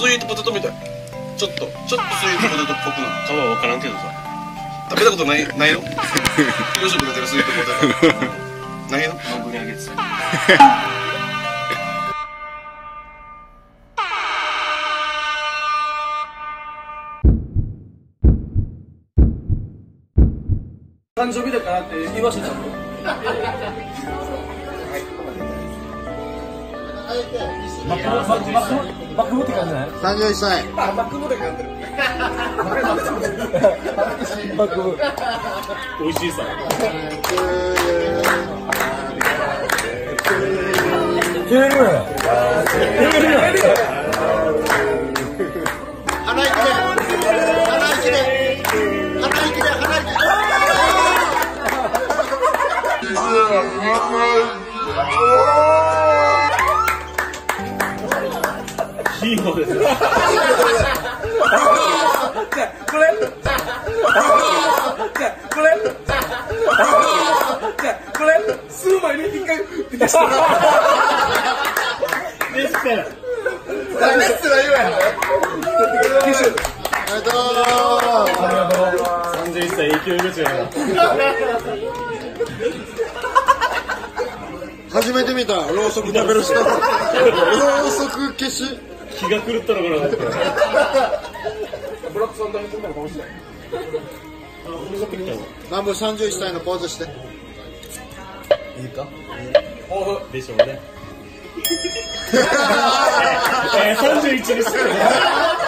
スイートポテトみたい。ちょっとちょっとスイートポテトっぽくなる。皮は分からんけどさ。食べたことないないの？洋食出てるスイートポテト。ないの？丼にあげてた誕生日だからって言わせちマクロマクマクマクロって感じない31歳マクロで感じマクロ美味しいさ切れるよ鼻息で鼻息で鼻息で鼻息でヒーローですよこれこれこれ数枚に一回出してですからレッスンは言うやんありがとう31歳影響口やな初めて見たろうそく食べる人ろうそく消し気が狂ったのかなと思って。ブラックサンダーに飛んだのかもしれない南部31歳のポーズして。でしょうね。えー、31ですからね